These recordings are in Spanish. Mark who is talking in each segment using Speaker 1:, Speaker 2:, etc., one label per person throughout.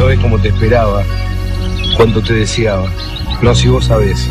Speaker 1: sabés cómo te esperaba, cuánto te deseaba. No, si vos sabés.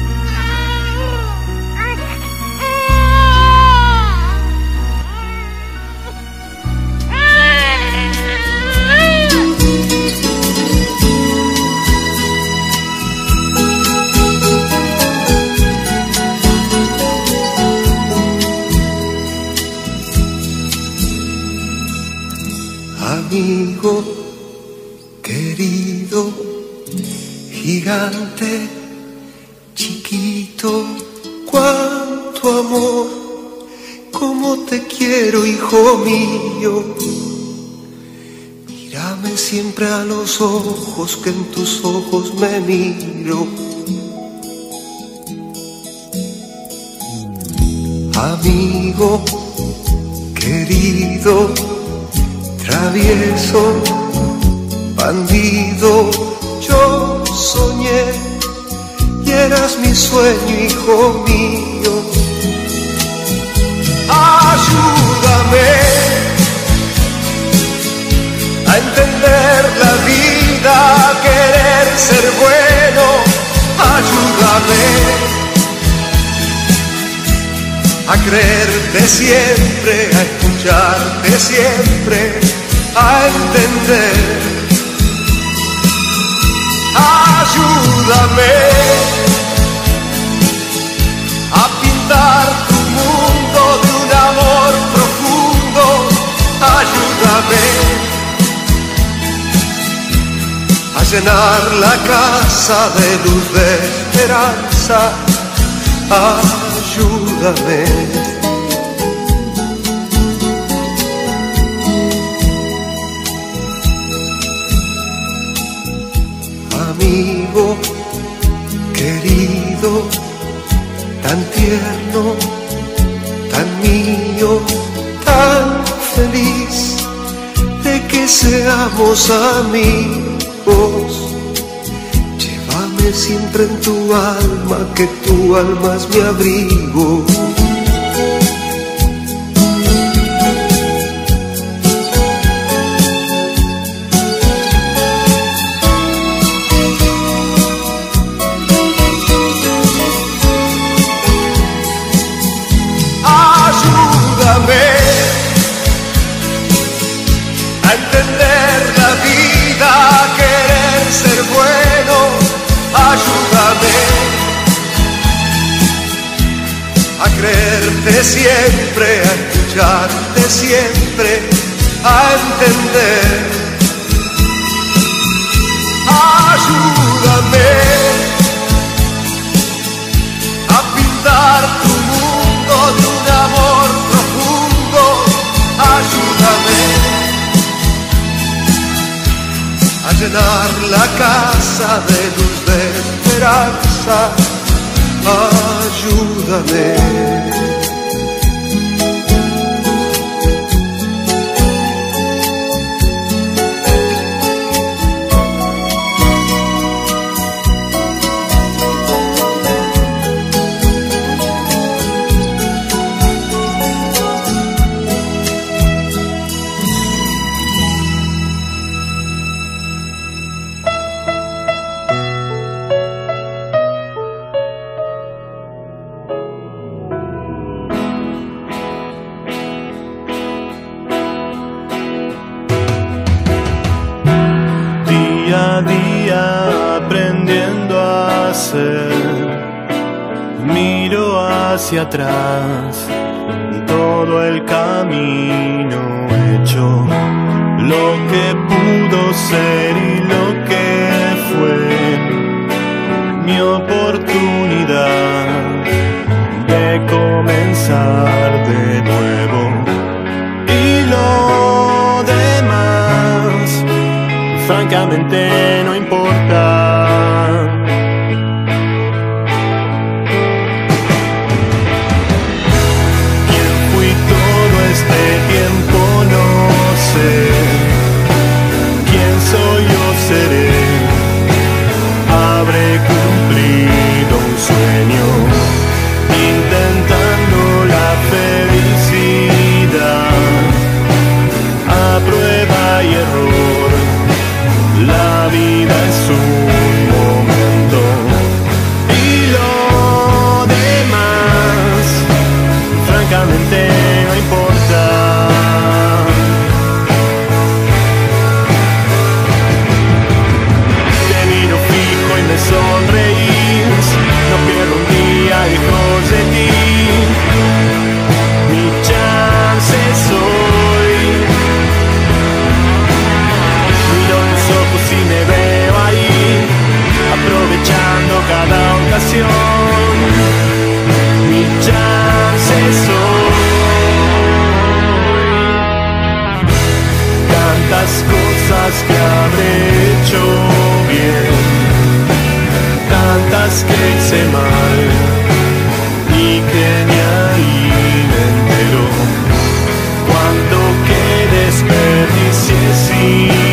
Speaker 2: Gigante, chiquito, cuánto amor, cómo te quiero, hijo mío. Mírame siempre a los ojos, que en tus ojos me miro. Amigo querido, travieso, bandido, yo soñé y eras mi sueño, hijo mío. Ayúdame a entender la vida, a querer ser bueno, ayúdame a creerte siempre, a escucharte siempre, a entender. Ayúdame a pintar tu mundo de un amor profundo. Ayúdame a llenar la casa de luz de esperanza. Ayúdame. Amigos. Llévame siempre en tu alma, que tu alma es mi abrigo. Creerte siempre, a escucharte siempre, a entender. Ayúdame a pintar tu mundo de un amor profundo. Ayúdame a llenar la casa de luz de esperanza. Ayúdame.
Speaker 3: Miro hacia atrás todo el camino hecho, lo que pudo ser y lo que fue. Mi oportunidad de comenzar de nuevo. Y lo demás francamente no importa. que hice mal y que ni ahí me enteró cuando que desperdicié sin